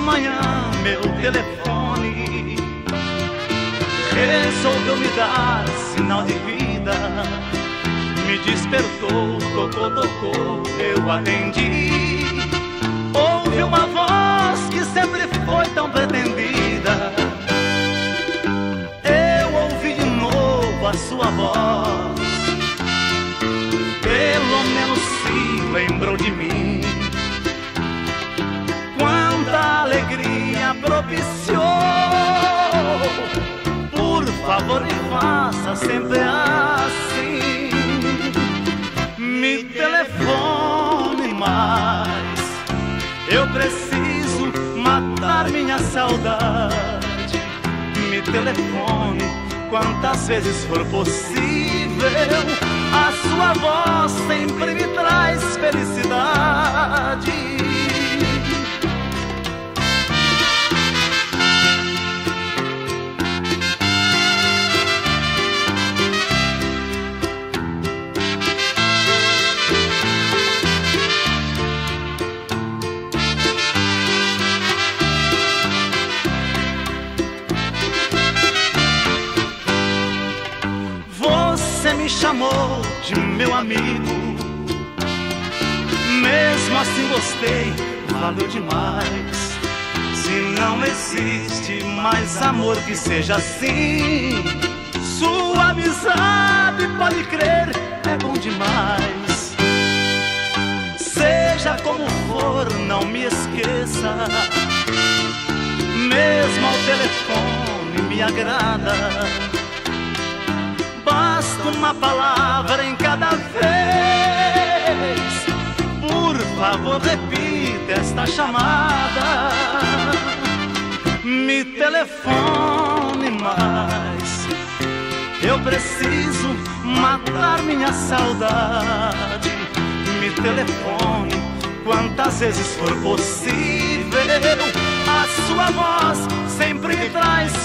manhã meu telefone resolveu me dar sinal de vida. Me despertou, tocou, tocou, eu atendi. Ouvi uma voz que sempre foi tão pretendida. Eu ouvi de novo a sua voz. Pelo menos se lembrou de mim. Por favor, me faça sempre assim. Me telefone mais. Eu preciso matar minha saudade. Me telefone quantas vezes for possível. Me chamou de meu amigo. Mesmo assim gostei, valeu demais. Se não existe mais amor que seja assim, sua amizade pode crer, é bom demais. Seja como for, não me esqueça. Mesmo ao telefone me agrada. Uma palavra em cada vez. Por favor, repita esta chamada. Me telefone mais. Eu preciso matar minha saudade. Me telefone quantas vezes for possível. A sua voz sempre traz.